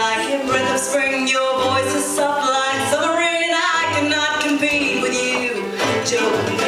like breath of spring, your voice is soft like summer rain. I cannot compete with you, Joe.